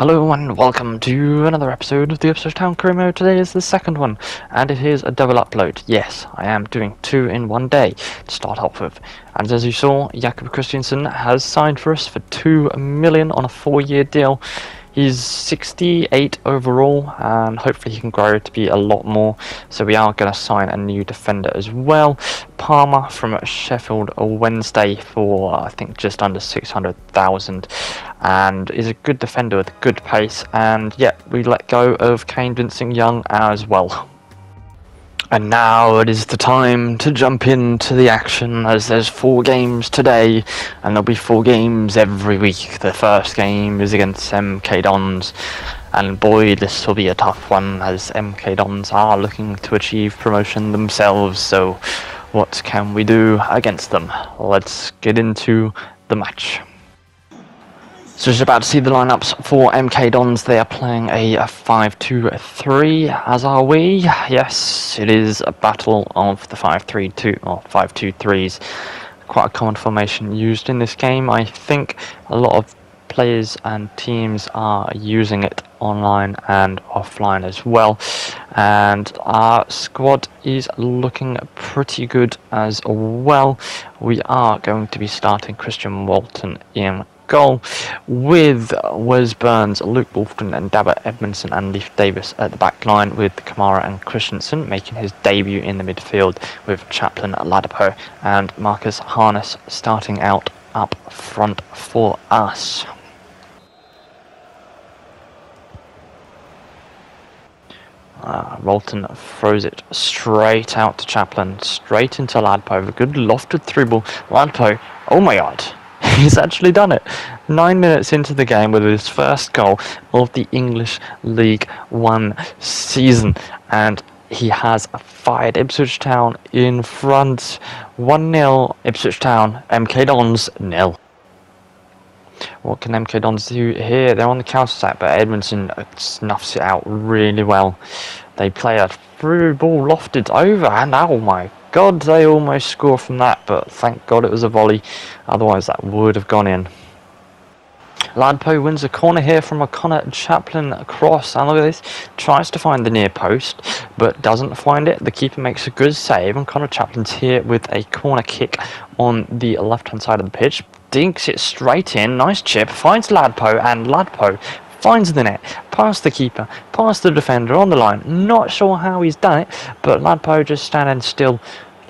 Hello and welcome to another episode of the Ipswich Town Career Mode. Today is the second one, and it is a double upload. Yes, I am doing two in one day to start off with. And as you saw, Jakob Christiansen has signed for us for two million on a four-year deal. He's 68 overall, and hopefully he can grow to be a lot more. So we are going to sign a new defender as well. Palmer from Sheffield Wednesday for I think just under 600,000, and is a good defender with good pace. And yeah, we let go of Kane Vincent Young as well. And now it is the time to jump into the action as there's four games today and there'll be four games every week. The first game is against MK Dons and boy this will be a tough one as MK Dons are looking to achieve promotion themselves so what can we do against them? Let's get into the match. So just about to see the lineups for MK Dons. They are playing a 5-2-3, as are we. Yes, it is a battle of the 5-3-2 or 5-2-3s. Quite a common formation used in this game. I think a lot of players and teams are using it online and offline as well. And our squad is looking pretty good as well. We are going to be starting Christian Walton in goal with Wes Burns, Luke Wolfton and Dabba Edmundson and Leif Davis at the back line with Kamara and Christensen making his debut in the midfield with Chaplin Ladapo and Marcus Harness starting out up front for us. Uh, Walton throws it straight out to Chaplin, straight into Ladpo. A good lofted through ball. Ladpo, oh my god, He's actually done it. Nine minutes into the game with his first goal of the English League One season. And he has fired Ipswich Town in front. 1 0 Ipswich Town, MK Dons nil. What can MK Dons do here? They're on the counter attack, but Edmundson uh, snuffs it out really well. They play a through ball lofted over, and oh my God, they almost score from that, but thank God it was a volley. Otherwise, that would have gone in. Ladpo wins a corner here from a Conor Chaplin cross. And look at this. Tries to find the near post, but doesn't find it. The keeper makes a good save, and Conor Chaplin's here with a corner kick on the left-hand side of the pitch. Dinks it straight in. Nice chip. Finds Ladpo, and Ladpo finds the net, past the keeper, past the defender on the line. Not sure how he's done it, but Ladpo just standing still,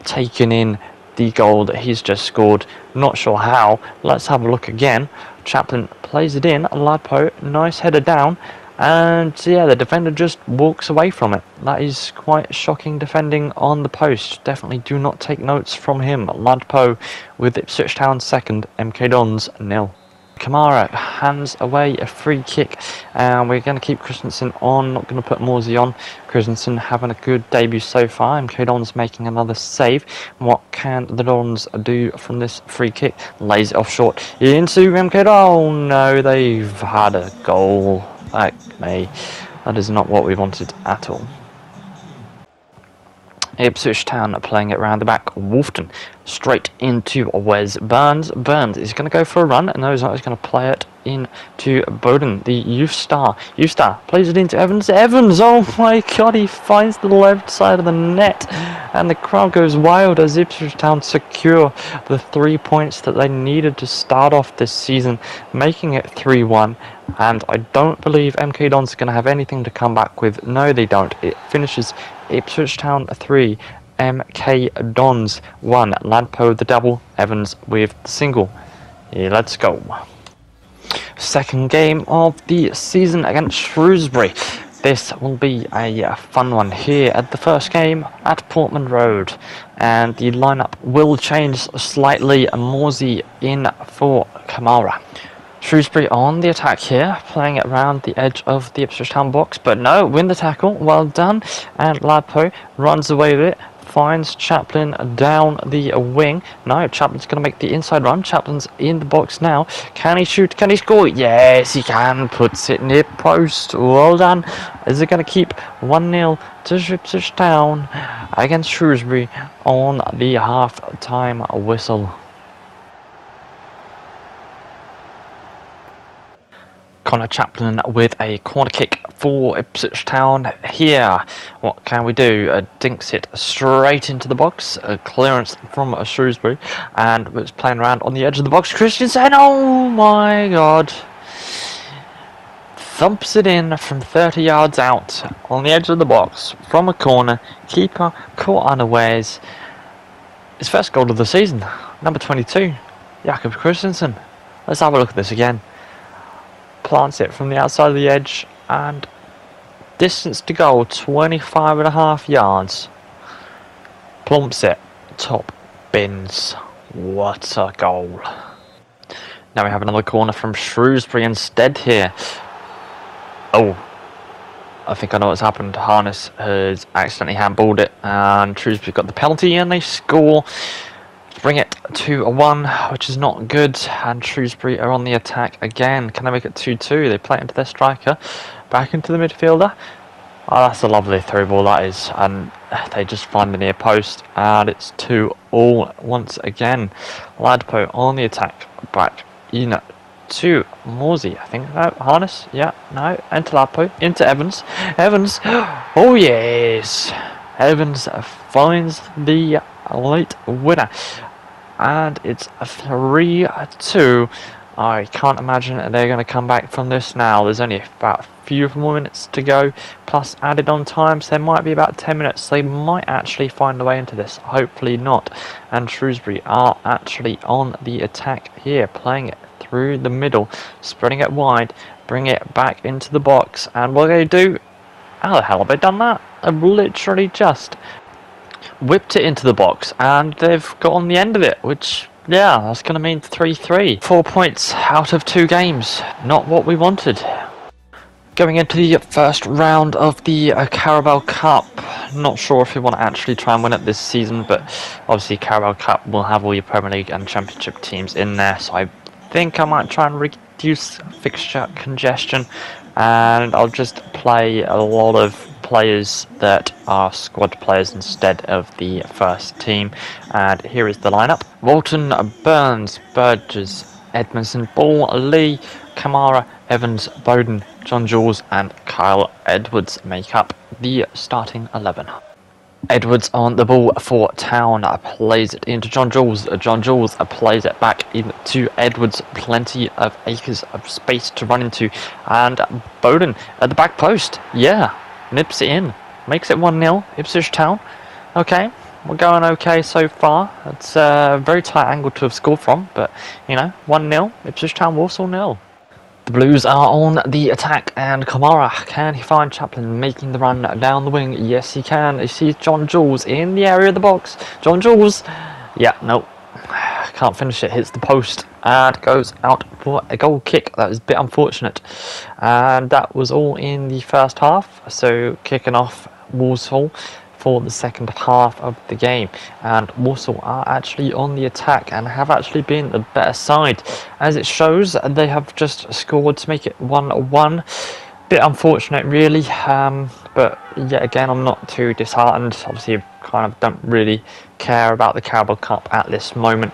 taking in the goal that he's just scored. Not sure how. Let's have a look again. Chaplin plays it in. Ladpo, nice header down. And yeah, the defender just walks away from it. That is quite shocking defending on the post. Definitely do not take notes from him. Ladpo with Ipswich Town second, MK Dons nil. Kamara hands away a free kick and we're going to keep Christensen on, not going to put Morsy on. Christensen having a good debut so far. MK Dons making another save. What can the Dons do from this free kick? Lays it off short into MK Oh no, they've had a goal. Like me. That is not what we wanted at all. Ipswich Town playing it round the back. Wolfton straight into Wes Burns. Burns is going to go for a run and knows he's going to play it into Bowden, the youth star. Youth star plays it into Evans. Evans, oh my god, he finds the left side of the net and the crowd goes wild as Ipswich Town secure the three points that they needed to start off this season, making it 3 1 and I don't believe MK Dons are going to have anything to come back with. No, they don't. It finishes Ipswich Town 3, MK Dons 1. Ladpo the double, Evans with the single. Yeah, let's go. Second game of the season against Shrewsbury. This will be a uh, fun one here at the first game at Portman Road. And the lineup will change slightly. Morsy in for Kamara. Shrewsbury on the attack here, playing it around the edge of the Ipswich Town box, but no, win the tackle, well done, and Ladpo runs away with it, finds Chaplin down the wing. Now Chaplin's going to make the inside run. Chaplin's in the box now. Can he shoot? Can he score? Yes, he can. Puts it near post. Well done. Is it going to keep 1-0 to Ipswich Town against Shrewsbury on the half-time whistle? Conor Chaplin with a corner kick for Ipswich Town here. What can we do? Dinks it straight into the box. A clearance from Shrewsbury and it's playing around on the edge of the box. Christensen, oh my god. Thumps it in from 30 yards out on the edge of the box from a corner. Keeper caught unawares. His first goal of the season, number 22, Jakob Christensen. Let's have a look at this again plants it from the outside of the edge and distance to goal 25 and a half yards. Plumps it. Top bins. What a goal. Now we have another corner from Shrewsbury instead here. Oh I think I know what's happened. Harness has accidentally handballed it and Shrewsbury got the penalty and they score bring it to a 1, which is not good. And Shrewsbury are on the attack again. Can they make it 2 2? They play it into their striker. Back into the midfielder. Oh, that's a lovely through ball, that is. And they just find the near post. And it's 2 all once again. Ladpo on the attack. Back in to Morsy, I think. No, Harness. Yeah, no. Into Ladpo. Into Evans. Evans. Oh, yes. Evans finds the late winner and it's a 3 2. I can't imagine they're going to come back from this now. There's only about a few more minutes to go, plus added on time, so there might be about 10 minutes. They might actually find a way into this. Hopefully not. And Shrewsbury are actually on the attack here, playing it through the middle, spreading it wide, bring it back into the box. And what are they do? How the hell have they done that? I've literally just whipped it into the box and they've got on the end of it, which, yeah, that's going to mean 3-3. Four points out of two games. Not what we wanted. Going into the first round of the uh, Carabao Cup. Not sure if we want to actually try and win it this season, but obviously Carabao Cup will have all your Premier League and Championship teams in there, so I think I might try and reduce fixture congestion and I'll just play a lot of players that are squad players instead of the first team. And here is the lineup Walton, Burns, Burgess, Edmundson, Ball, Lee, Kamara, Evans, Bowden, John Jules, and Kyle Edwards make up the starting 11. Edwards on the ball for Town, uh, plays it into John Jules. Uh, John Jules uh, plays it back into Edwards. Plenty of acres of space to run into. And Bowden at the back post. Yeah, nips it in, makes it 1-0, Ipswich Town. Okay, we're going okay so far. It's a very tight angle to have scored from, but, you know, 1-0, Ipswich Town, Walsall nil. The Blues are on the attack, and Kamara, can he find Chaplin making the run down the wing? Yes, he can. He sees John Jules in the area of the box. John Jules, yeah, no, can't finish it, hits the post and goes out for a goal kick. That was a bit unfortunate. And that was all in the first half. So kicking off Walsall for the second half of the game. And Walsall are actually on the attack and have actually been the better side. As it shows, they have just scored to make it 1-1. Bit unfortunate really, um, but yet again I'm not too disheartened. Obviously kind of don't really care about the Carabao Cup at this moment,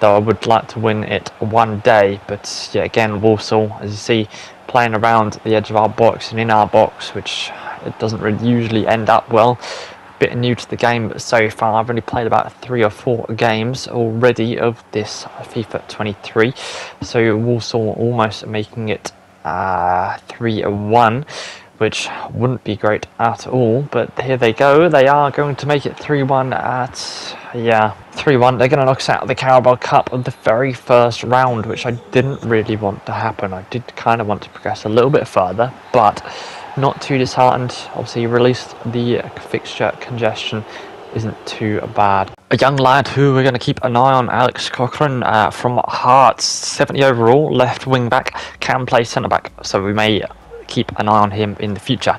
though I would like to win it one day. But yet again, Walsall, as you see, playing around the edge of our box and in our box, which it doesn't really usually end up well. A Bit new to the game, but so far I've only played about three or four games already of this FIFA 23. So Walsall almost making it uh, 3 1 which wouldn't be great at all. But here they go. They are going to make it 3-1 at, yeah, 3-1. They're going to knock us out of the Carabao Cup of the very first round, which I didn't really want to happen. I did kind of want to progress a little bit further, but not too disheartened. Obviously, released the fixture congestion isn't too bad. A young lad who we're going to keep an eye on, Alex Cochrane uh, from Hearts, 70 overall, left wing back, can play centre back, so we may keep an eye on him in the future.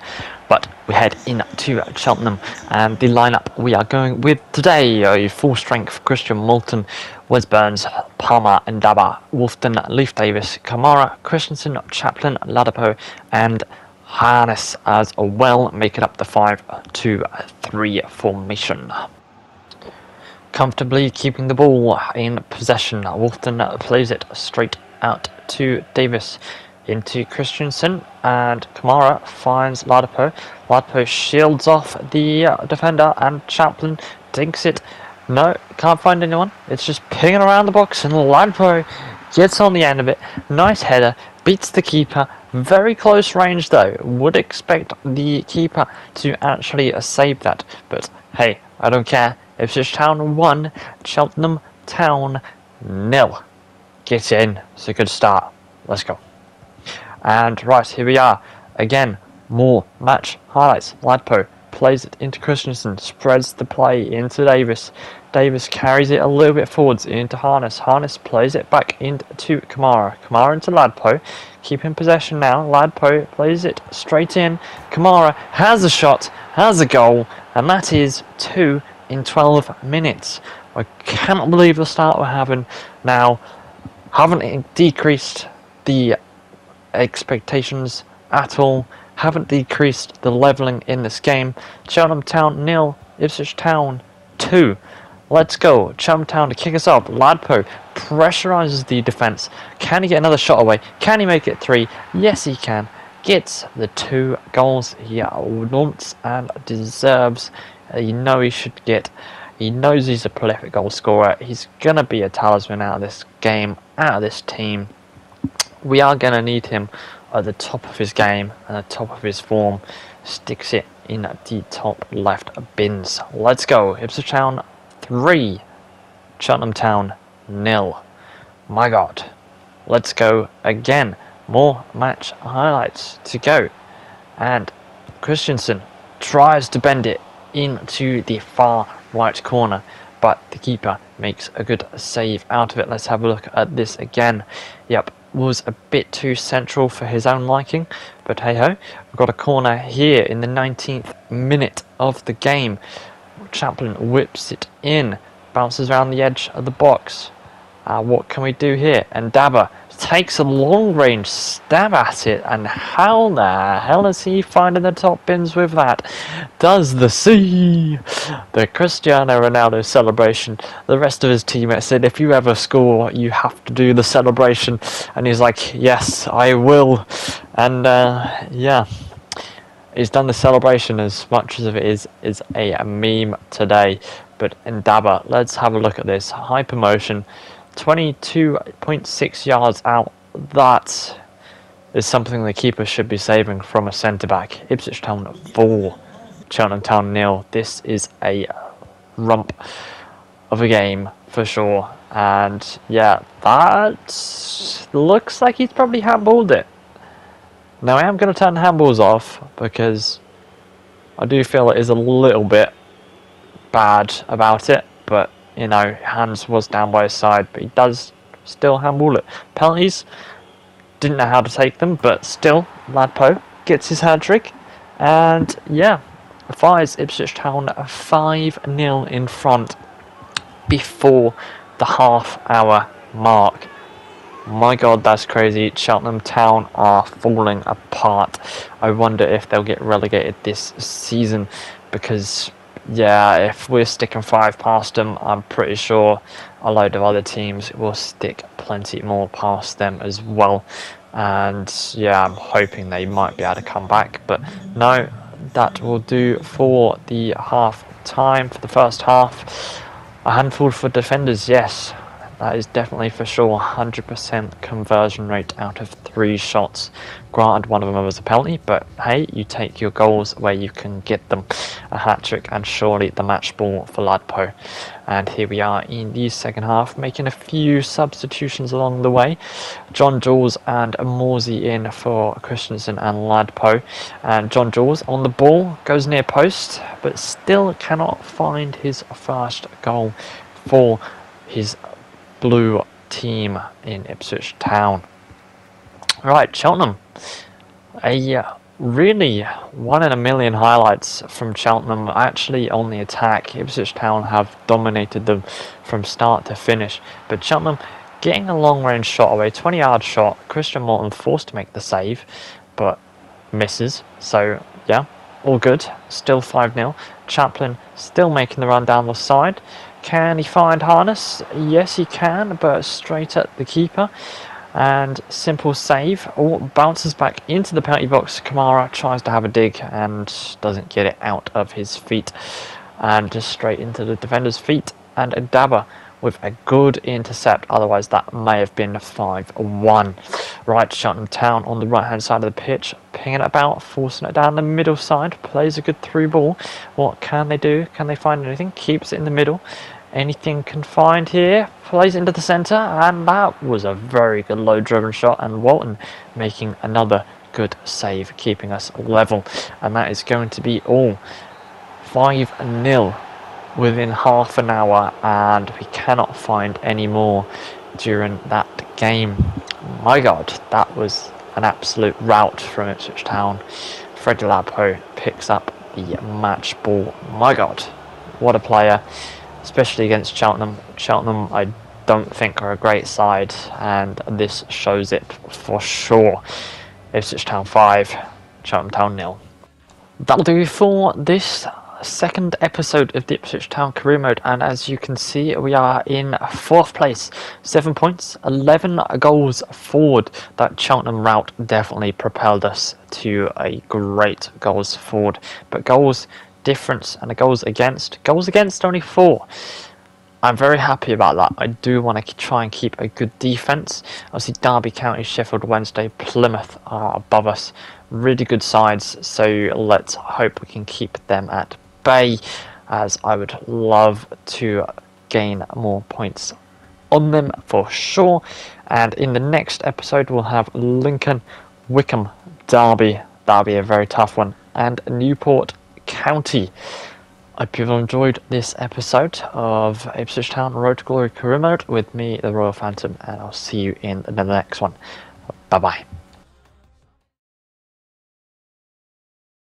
But we head in to Cheltenham and the lineup we are going with today a full strength Christian Walton, Wes Burns, Palmer and Daba, Wolfton, Leif Davis, Kamara, Christensen, Chaplin, Ladapo and Harness as well, make it up the 5-2-3 formation. Comfortably keeping the ball in possession, Wolfton plays it straight out to Davis into Christensen and Kamara finds Ladapo. Ladapo shields off the uh, defender and Chaplin dinks it. No, can't find anyone. It's just pinging around the box and Ladapo gets on the end of it. Nice header, beats the keeper. Very close range though. Would expect the keeper to actually save that. But hey, I don't care. if Ipswich Town 1, Cheltenham Town nil. Get in. It's a good start. Let's go. And right, here we are. Again, more match highlights. Ladpo plays it into Christensen, spreads the play into Davis. Davis carries it a little bit forwards into Harness. Harness plays it back into Kamara. Kamara into Ladpo. Keeping possession now. Ladpo plays it straight in. Kamara has a shot, has a goal, and that is 2 in 12 minutes. I cannot believe the start we're having now. Haven't decreased the expectations at all. Haven't decreased the levelling in this game. Cheltenham Town nil, Ipswich Town 2. Let's go. Cheltenham Town to kick us off. Ladpo pressurises the defence. Can he get another shot away? Can he make it three? Yes, he can. Gets the two goals he wants and deserves. Uh, you know he should get. He knows he's a prolific goal scorer. He's going to be a talisman out of this game, out of this team we are going to need him at the top of his game and the top of his form. Sticks it in the top left bins. Let's go. Ipswich Town 3, Cheltenham Town nil. My God. Let's go again. More match highlights to go. And Christensen tries to bend it into the far right corner, but the keeper makes a good save out of it. Let's have a look at this again. Yep, was a bit too central for his own liking, but hey ho, we've got a corner here in the 19th minute of the game. Chaplin whips it in, bounces around the edge of the box. Uh, what can we do here? And Dabber takes a long range stab at it, and how the hell is he finding the top bins with that? Does the see the Cristiano Ronaldo celebration? The rest of his teammates said, if you ever score, you have to do the celebration, and he's like, yes, I will, and uh, yeah. He's done the celebration as much as it is is a meme today, but in Dabber, let's have a look at this hypermotion 22.6 yards out. That is something the keeper should be saving from a centre back. Ipswich Town 4, Cheltenham Town nil. This is a rump of a game for sure. And yeah, that looks like he's probably handballed it. Now I am going to turn handballs off because I do feel it is a little bit bad about it, but you know, hands was down by his side, but he does still handball it. Penalties, didn't know how to take them, but still, Ladpo gets his hat trick, and yeah, fires Ipswich Town 5 0 in front before the half hour mark. My god, that's crazy. Cheltenham Town are falling apart. I wonder if they'll get relegated this season because yeah, if we're sticking five past them, I'm pretty sure a load of other teams will stick plenty more past them as well. And yeah, I'm hoping they might be able to come back. But no, that will do for the half time, for the first half. A handful for defenders, yes. That is definitely for sure 100% conversion rate out of three shots. Granted, one of them was a penalty, but hey, you take your goals where you can get them. A hat trick and surely the match ball for Ladpo. And here we are in the second half, making a few substitutions along the way. John Jules and Morsy in for Christensen and Ladpo. And John Jules on the ball goes near post, but still cannot find his first goal for his blue team in Ipswich Town. Right, Cheltenham. A uh, really one in a million highlights from Cheltenham. Actually, on the attack, Ipswich Town have dominated them from start to finish. But Cheltenham getting a long range shot away, 20 yard shot. Christian Walton forced to make the save, but misses. So, yeah, all good. Still 5 0. Chaplin still making the run down the side. Can he find Harness? Yes, he can, but straight at the keeper. and simple save. All bounces back into the penalty box. Kamara tries to have a dig and doesn't get it out of his feet, and just straight into the defender's feet. And a dabber with a good intercept. Otherwise, that may have been 5-1. Right, Cheltenham Town on the right-hand side of the pitch, pinging it about, forcing it down the middle side. Plays a good through ball. What can they do? Can they find anything? Keeps it in the middle. Anything can find here? Plays into the centre, and that was a very good low-driven shot. And Walton making another good save, keeping us level. And that is going to be all. 5-0 within half an hour and we cannot find any more during that game. My god, that was an absolute rout from Ipswich Town. Freddie Ladapo picks up the match ball. My god, what a player, especially against Cheltenham. Cheltenham, I don't think are a great side, and this shows it for sure. Ipswich Town 5, Cheltenham Town nil. That'll do for this second episode of the Ipswich Town career mode, and as you can see, we are in fourth place, seven points, 11 goals forward. That Cheltenham route definitely propelled us to a great goals forward, but goals difference and goals against, goals against only four. I'm very happy about that. I do want to try and keep a good defence. Obviously, Derby County, Sheffield Wednesday, Plymouth are above us. Really good sides, so let's hope we can keep them at bay as I would love to gain more points on them for sure. And in the next episode, we'll have Lincoln, Wycombe, Derby. That'll be a very tough one. And Newport County. I hope you've enjoyed this episode of Ipswich Town Road to Glory career mode with me, the Royal Phantom, and I'll see you in the next one. Bye bye.